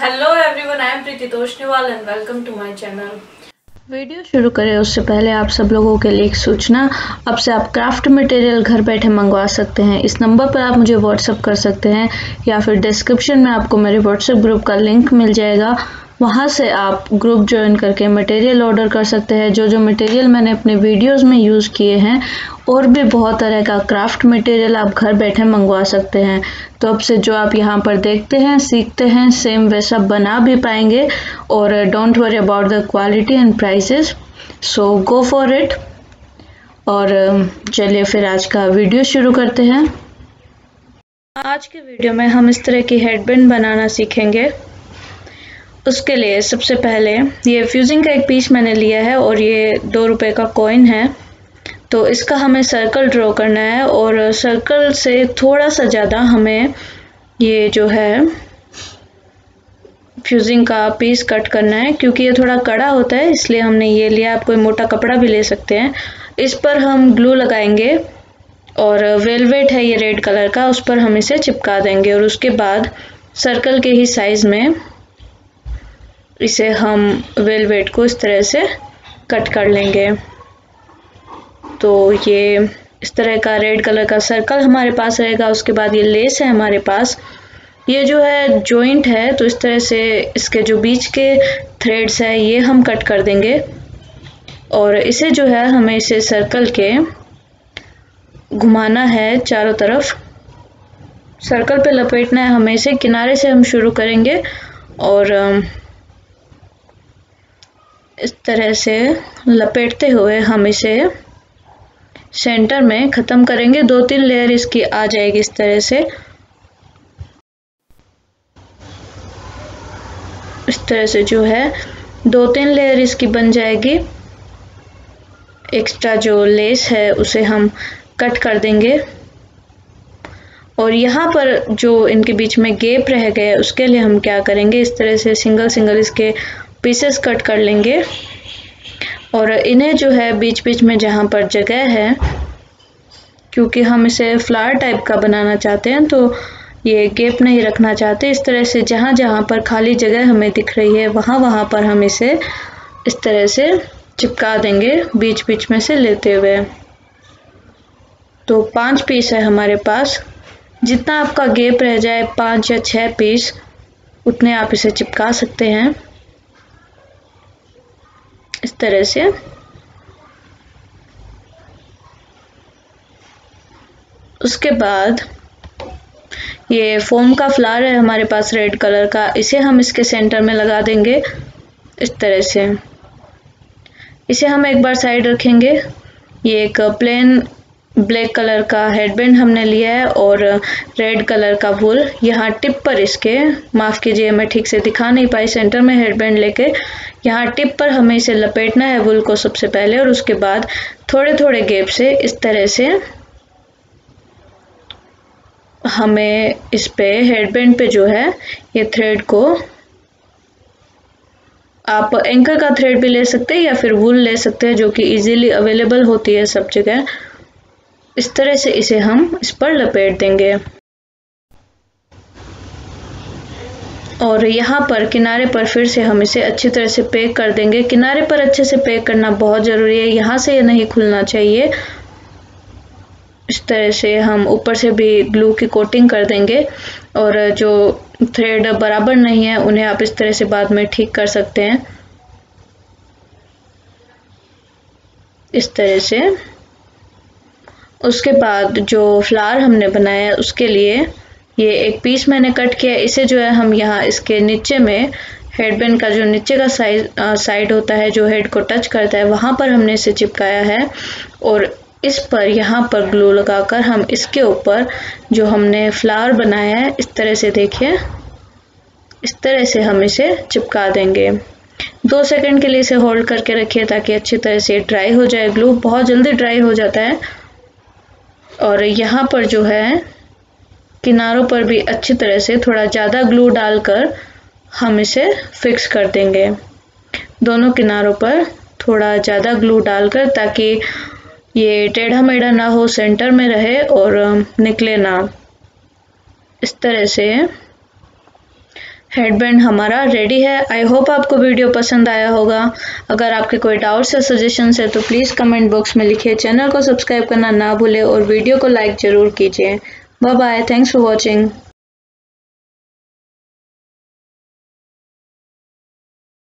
Hello everyone I am Preeti Toshniwal and welcome to my channel video शुरू करें, उससे पहले आप सब लोगों के लिए एक सूचना। अब से आप क्राफ्ट मटेरियल घर बैठे मंगवा सकते हैं। इस नंबर पर आप मुझे व्हाट्सअप कर सकते हैं या फिर डिस्क्रिप्शन में आपको मेरे व्हाट्सएप ग्रुप का लिंक मिल जाएगा। वहाँ से आप ग्रुप ज्वाइन करके मटेरियल ऑर्डर कर सकते हैं। जो जो मटेरियल मैंने अपने वीडियोस में यूज़ किए हैं, और भी बहुत तरह का क्राफ्ट मटेरियल आप घर बैठे मंगवा सकते हैं। तो अब से जो आप यहाँ पर देखते हैं, सीखते हैं सेम वैसा बना भी पाएँगे, और don't worry about the quality and prices so go for it और चलिए फिर आज का वीडियो शुरू करते हैं। आज के वीडियो में हम इस तरह की हेडबैंड बनाना सीखेंगे। उसके लिए सबसे पहले ये फ्यूजिंग का एक पीस मैंने लिया है और ये दो रुपए का कॉइन है। तो इसका हमें सर्कल ड्रॉ करना है और सर्कल से थोड़ा सा ज़्यादा हमें ये जो है फ्यूजिंग का पीस कट करना है क्योंकि ये थोड़ा कड़ा होता है, इसलिए हमने ये लिया। आप कोई मोटा कपड़ा भी ले सकते हैं। इस पर हम ग्लू लगाएँगे और वेलवेट है ये रेड कलर का, उस पर हम इसे चिपका देंगे और उसके बाद सर्कल के ही साइज़ में इसे हम वेलवेट को इस तरह से कट कर लेंगे। तो ये इस तरह का रेड कलर का सर्कल हमारे पास रहेगा, उसके बाद ये लेस है हमारे पास। ये जो है जॉइंट है तो इस तरह से इसके जो बीच के थ्रेड्स है, ये हम कट कर देंगे। और इसे जो है, हमें इसे सर्कल के घुमाना है चारों तरफ़। सर्कल पे लपेटना है, हमें इसे किनारे से हम शुरू करेंगे। और इस तरह से लपेटते हुए हम इसे सेंटर में ख़त्म करेंगे। दो तीन लेयर इसकी आ जाएगी इस तरह से। इस तरह से जो है, दो तीन लेयर इसकी बन जाएगी। एक्स्ट्रा जो लेस है, उसे हम कट कर देंगे। और यहाँ पर जो इनके बीच में गेप रह गए उसके लिए हम क्या करेंगे? इस तरह से सिंगल सिंगल इसके पीसेस कट कर लेंगे। और इन्हें जो है बीच बीच में जहाँ पर जगह है, क्योंकि हम इसे फ्लावर टाइप का बनाना चाहते हैं तो ये गेप नहीं रखना चाहते। इस तरह से जहाँ जहाँ पर खाली जगह हमें दिख रही है वहाँ वहाँ पर हम इसे इस तरह से चिपका देंगे बीच बीच में से लेते हुए। तो पाँच पीस है हमारे पास। जितना आपका गेप रह जाए, पाँच या छह पीस उतने आप इसे चिपका सकते हैं। इस तरह से। उसके बाद ये फोम का फ्लावर है हमारे पास रेड कलर का, इसे हम इसके सेंटर में लगा देंगे इस तरह से। इसे हम एक बार साइड रखेंगे। ये एक प्लेन ब्लैक कलर का हेडबैंड हमने लिया है और रेड कलर का वुल यहाँ टिप पर इसके, माफ़ कीजिए, मैं ठीक से दिखा नहीं पाई सेंटर में हेडबैंड लेके। यहाँ टिप पर हमें इसे लपेटना है वुल को सबसे पहले और उसके बाद थोड़े थोड़े गेप से इस तरह से हमें इस पे हेडबैंड पे जो है, ये थ्रेड को आप एंकर का थ्रेड भी ले सकते हैं या फिर वुल ले सकते हैं जो कि इजीली अवेलेबल होती है सब जगह। इस तरह से इसे हम इस पर लपेट देंगे। और यहाँ पर किनारे पर फिर से हम इसे अच्छी तरह से पैक कर देंगे। किनारे पर अच्छे से पैक करना बहुत ज़रूरी है। यहाँ से ये नहीं खुलना चाहिए। इस तरह से हम ऊपर से भी ग्लू की कोटिंग कर देंगे। और जो थ्रेड बराबर नहीं है, उन्हें आप इस तरह से बाद में ठीक कर सकते हैं। इस तरह से उसके बाद जो फ्लावर हमने बनाया है उसके लिए ये एक पीस मैंने कट किया। इसे जो है हम यहाँ इसके नीचे में हेडबैंड का जो नीचे का साइड साइड होता है, जो हेड को टच करता है, वहाँ पर हमने इसे चिपकाया है। और इस पर यहाँ पर ग्लू लगाकर हम इसके ऊपर जो हमने फ्लावर बनाया है, इस तरह से देखिए, इस तरह से हम इसे चिपका देंगे। दो सेकंड के लिए इसे होल्ड करके रखिए ताकि अच्छी तरह से ड्राई हो जाए। ग्लू बहुत जल्दी ड्राई हो जाता है। और यहाँ पर जो है, किनारों पर भी अच्छी तरह से थोड़ा ज़्यादा ग्लू डालकर हम इसे फिक्स कर देंगे। दोनों किनारों पर थोड़ा ज़्यादा ग्लू डालकर ताकि ये टेढ़ा मेढ़ा ना हो, सेंटर में रहे और निकले ना। इस तरह से हेडबैंड हमारा रेडी है। आई होप आपको वीडियो पसंद आया होगा। अगर आपके कोई डाउट्स या सजेशंस है तो प्लीज़ कमेंट बॉक्स में लिखिए। चैनल को सब्सक्राइब करना ना भूलें और वीडियो को लाइक ज़रूर कीजिए। Bye bye thanks for watching